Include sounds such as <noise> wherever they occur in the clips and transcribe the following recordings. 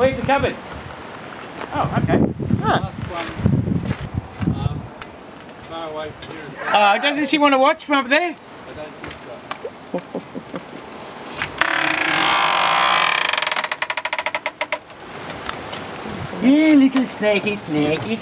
Where's the cupboard? Oh, okay. Last one, um, far away from here. Oh, doesn't she want to watch from up there? I don't think so. <laughs> Yeah, little snaky, snaky.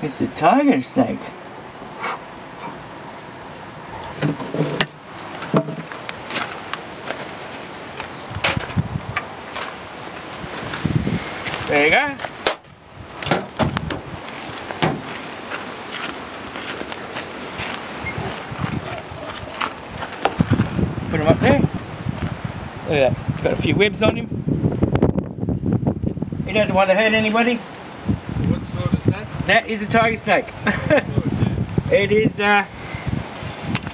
It's a tiger snake. There you go. Put him up there. Look at that. It's got a few webs on him. He doesn't want to hurt anybody. What sort is that? That is a tiger snake. <laughs> It is uh,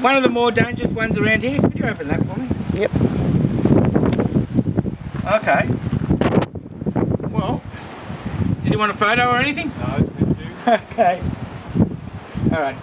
one of the more dangerous ones around here. Could you open that for me? Yep. Okay. Well, did you want a photo or anything? No, thank you. <laughs> Okay. All right.